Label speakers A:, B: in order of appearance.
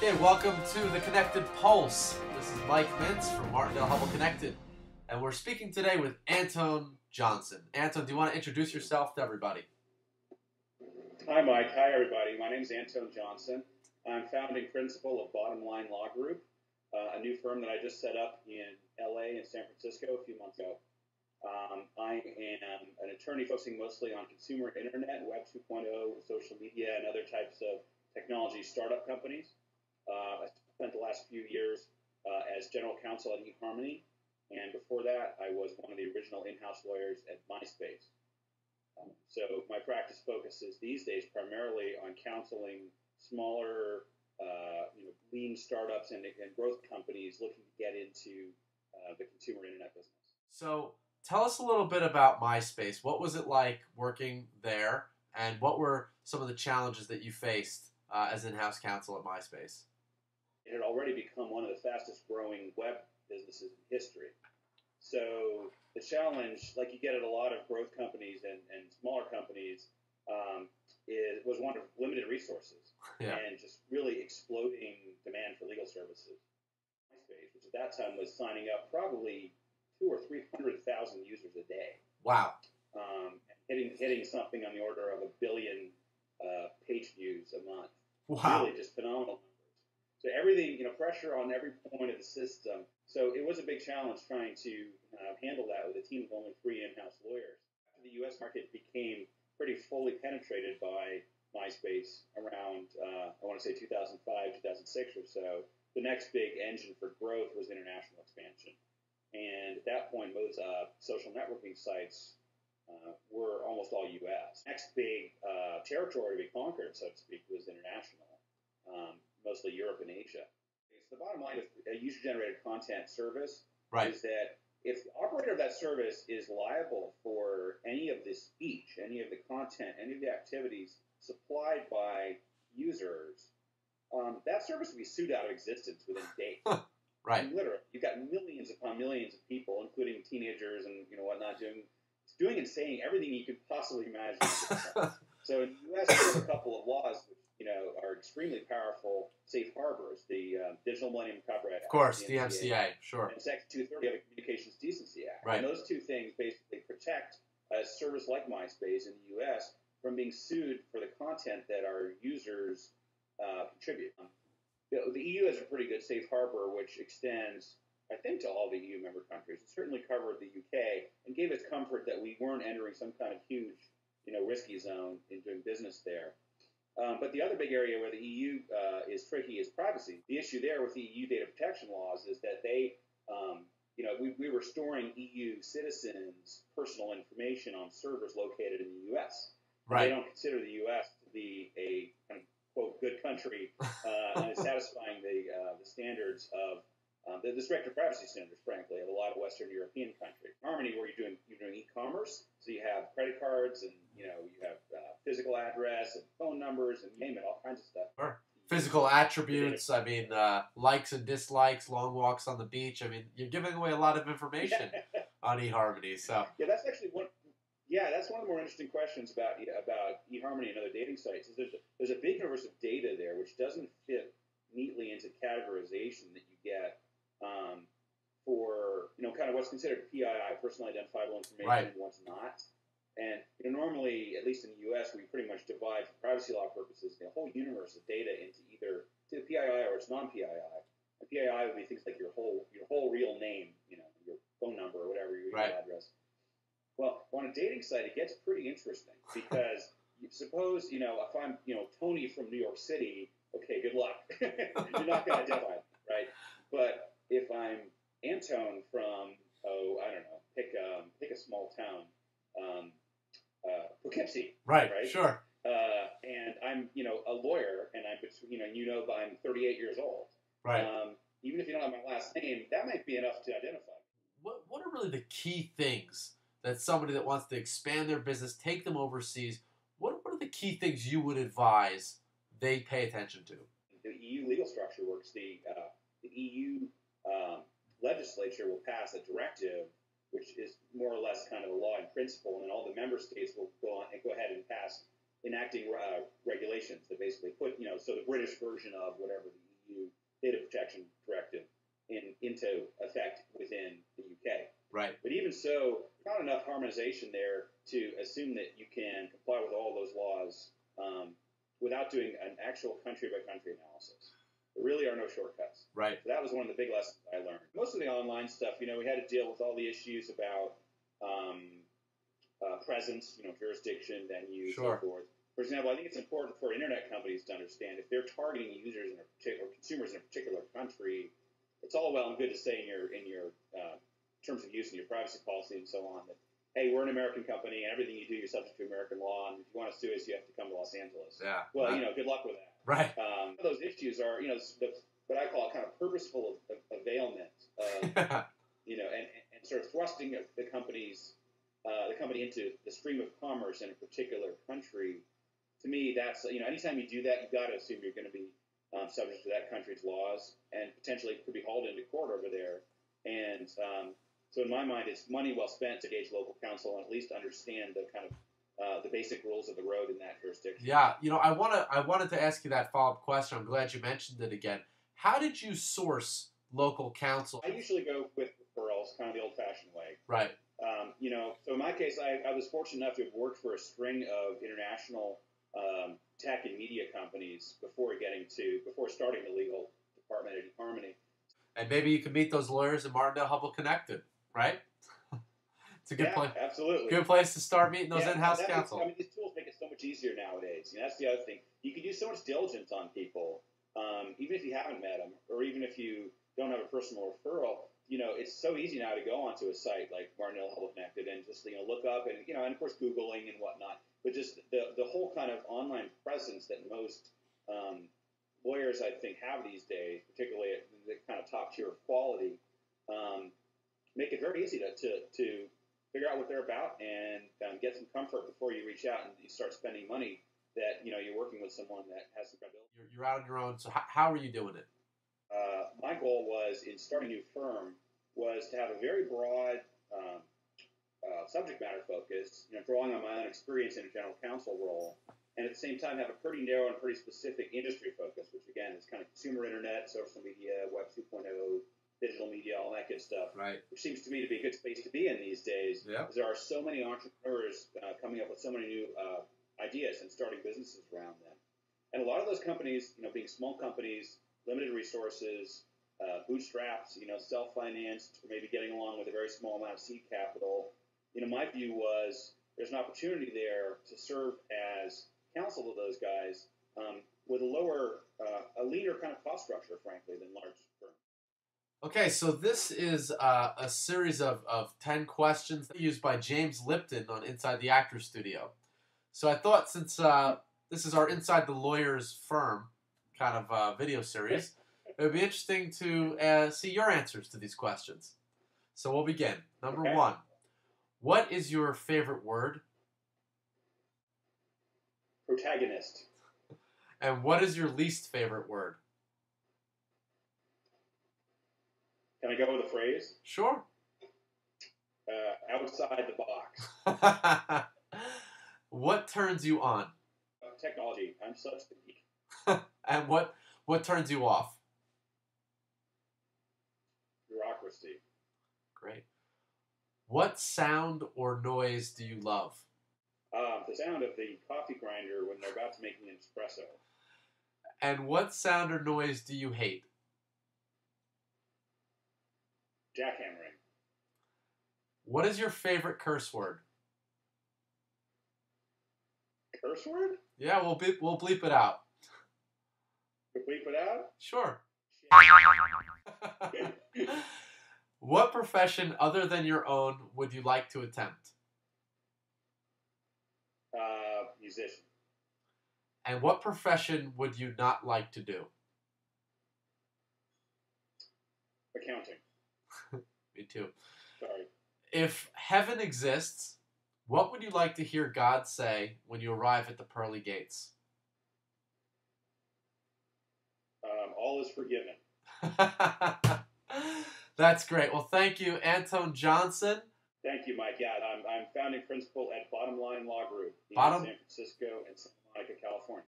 A: Okay, welcome to the Connected Pulse. This is Mike Mintz from Martindale Hubbell Connected, and we're speaking today with Antone Johnson. Antone, do you want to introduce yourself to everybody?
B: Hi, Mike. Hi, everybody. My name is Antone Johnson. I'm founding principal of Bottom Line Law Group, uh, a new firm that I just set up in LA and San Francisco a few months ago. Um, I am an attorney focusing mostly on consumer internet, Web 2.0, social media, and other types of technology startup companies. Uh, I spent the last few years uh, as general counsel at eHarmony, and before that, I was one of the original in-house lawyers at MySpace. Um, so my practice focuses these days primarily on counseling smaller, uh, you know, lean startups and, and, growth companies looking to get into uh, the consumer internet business.
A: So tell us a little bit about MySpace. What was it like working there, and what were some of the challenges that you faced uh, as in-house counsel at MySpace?
B: It had already become one of the fastest growing web businesses in history. So the challenge, like you get at a lot of growth companies and, and smaller companies, um, is, was one of limited resources yeah. and just really exploding demand for legal services. MySpace, which at that time was signing up probably two or three hundred thousand users a day.
A: Wow.
B: Um, hitting hitting something on the order of a billion uh, page views a month.
A: Wow.
B: Really just phenomenal. So everything, you know, pressure on every point of the system. So it was a big challenge trying to uh, handle that with a team of only three in-house lawyers. After the U.S. market became pretty fully penetrated by MySpace around, uh, I want to say 2005, 2006 or so, the next big engine for growth was international expansion. And at that point, most uh, social networking sites uh, were almost all U.S. Next big uh, territory to be conquered, so to speak, was international, um, mostly Europe and Asia. So the bottom line of a user-generated content service
A: right.
B: is that if the operator of that service is liable for any of the speech, any of the content, any of the activities supplied by users, um, that service will be sued out of existence within days.
A: right.
B: literally, you've got millions upon millions of people, including teenagers and you know whatnot, doing doing and saying everything you could possibly imagine. so in the U.S., there's a couple of laws which you know are extremely powerful safe harbors: the uh, Digital Millennium Copyright
A: Act, of course, the MCA, sure,
B: and Section 230 of the Communications Decency Act.
A: Right.
B: And those two things basically protect a service like MySpace in the U.S. from being sued for the content that our users uh, contribute. The, the EU has a pretty good safe harbor, which extends I think, to all the EU member countries. It certainly covered the UK and gave us comfort that we weren't entering some kind of huge, you know, risky zone in doing business there. Um, but the other big area where the EU uh, is tricky is privacy. The issue there with the EU data protection laws is that they, um, you know, we, we were storing EU citizens' personal information on servers located in the US.
A: Right.
B: They don't consider the US to be a kind of quote good country uh, and is satisfying the uh, the standards of um, the, the of privacy standards, frankly, of a lot of Western European countries. Harmony, where you're doing you're doing e-commerce, so you have credit cards and you know you have physical address and phone numbers and name it, all kinds of stuff.
A: Sure. Physical attributes. I mean, uh, likes and dislikes, long walks on the beach. I mean, you're giving away a lot of information on eHarmony. So
B: yeah, that's actually one. Yeah, that's one of the more interesting questions about about eHarmony and other dating sites. Is there's a, there's a big universe of data there which doesn't fit neatly into categorization that you get um, for you know kind of what's considered PII, personal identifiable information,
A: right.
B: and what's not. And you know, normally, at least in the U.S., we pretty much divide for privacy law purposes the whole universe of data into either to PII or it's non-PII. And PII would be things like your whole your whole real name, you know, your phone number or whatever, your
A: right.
B: email address. Well, on a dating site, it gets pretty interesting because suppose you know if I'm you know Tony from New York City, okay, good luck. You're not going to identify, right? But if I'm Antone from oh I don't know pick um, pick a small town Poughkeepsie
A: right
B: right?
A: sure.
B: Uh, and I'm you know a lawyer and I'm you know you know I'm 38 years old.
A: Right.
B: Um, even if you don't have my last name that might be enough to identify
A: what what are really the key things that somebody that wants to expand their business take them overseas what what are the key things you would advise they pay attention to?
B: The EU legal structure works the uh, the EU um, legislature will pass a directive, which is more or less kind of a law in principle, and then all the member states will go on and go ahead and pass enacting uh, regulations that basically put, you know, so the British version of whatever the EU Data Protection Directive in, into effect within the UK.
A: Right.
B: But even so, not enough harmonization there to assume that you can comply with all those laws um, without doing an actual country by country analysis. There really are no shortcuts.
A: Right.
B: So that was one of the big lessons I learned. Most of the online stuff, you know, we had to deal with all the issues about um, uh, presence, you know, jurisdiction, venues,
A: Sure.
B: so forth. For example, I think it's important for internet companies to understand if they're targeting users in a particular consumers in a particular country, it's all well and good to say in your in your uh, terms of use and your privacy policy and so on that hey, we're an American company and everything you do you're subject to American law, and if you want to sue us, you have to come to Los Angeles.
A: Yeah.
B: Well, you know, good luck with that.
A: Right.
B: Um, those issues are, you know, the, what I call kind of purposeful av- availment, you know, and, and sort of thrusting the company's uh, the company into the stream of commerce in a particular country. To me, that's you know, anytime you do that, you've got to assume you're going to be um, subject to that country's laws and potentially could be hauled into court over there. And um, so, in my mind, it's money well spent to gauge local counsel and at least understand the kind of uh, the basic rules of the road in that jurisdiction.
A: Yeah, you know, I wanna I wanted to ask you that follow up question. I'm glad you mentioned it again. How did you source local counsel?
B: I usually go with referrals, kind of the old-fashioned way.
A: Right.
B: Um, you know, so in my case, I, I was fortunate enough to have worked for a string of international um, tech and media companies before getting to before starting the legal department at eHarmony.
A: And maybe you can meet those lawyers in Martindale Hubbell Connected, right? it's a good
B: yeah,
A: place.
B: absolutely.
A: Good place to start meeting those
B: Yeah,
A: in-house counsel.
B: I mean, these tools make it so much easier nowadays. You know, that's the other thing. You can do so much diligence on people, um, even if you haven't met them, or even if you don't have a personal referral. You know, it's so easy now to go onto a site like Martindale Hubbell Connected and just you know look up and you know, and of course googling and whatnot. But just the the whole kind of online presence that most um, lawyers I think have these days, particularly at the kind of top tier of quality, um, make it very easy to, to, to figure out what they're about and um, get some comfort before you reach out and you start spending money that you know you're working with someone that has some credibility.
A: You're, you're out on your own. So how, how are you doing it?
B: Uh, my goal was in starting a new firm was to have a very broad um, uh, subject matter focus, you know, drawing on my own experience in a general counsel role, and at the same time have a pretty narrow and pretty specific industry focus, which again is kind of consumer internet, social media, Web 2.0, digital media, all that good stuff.
A: Right.
B: which seems to me to be a good space to be in these days.
A: Yeah.
B: because There are so many entrepreneurs uh, coming up with so many new uh, ideas and starting businesses around them. And a lot of those companies, you know, being small companies, limited resources, uh, you know, self-financed, or maybe getting along with a very small amount of seed capital. You know, my view was there's an opportunity there to serve as counsel to those guys um, with a lower, uh, a leaner kind of cost structure, frankly, than large firms.
A: Okay, so this is uh, a series of, of 10 questions used by James Lipton on Inside the Actors Studio. So I thought since uh, this is our Inside the Lawyers firm kind of uh, video series, it would be interesting to uh, see your answers to these questions. So we'll begin. Number
B: Okay.
A: one What is your favorite word?
B: Protagonist.
A: And what is your least favorite word?
B: Can I go with a phrase?
A: Sure.
B: Uh, outside the box.
A: what turns you on?
B: Uh, technology. I'm such.
A: And what what turns you off?
B: Bureaucracy.
A: Great. What sound or noise do you love?
B: Um, the sound of the coffee grinder when they're about to make an espresso.
A: And what sound or noise do you hate?
B: Jackhammering.
A: What is your favorite curse word?
B: Curse word?
A: Yeah, we'll bleep, we'll bleep it out.
B: Bleep it out?
A: Sure. what profession other than your own would you like to attempt?
B: Uh, musician.
A: And what profession would you not like to do?
B: Accounting.
A: Me too.
B: Sorry.
A: If heaven exists, what would you like to hear God say when you arrive at the pearly gates?
B: Um, all is forgiven.
A: That's great. Well, thank you, Antone Johnson.
B: Thank you, Mike. Yeah, I'm, I'm founding principal at Bottom Line Law Group in
A: Bottom-
B: San Francisco and Santa Monica, California.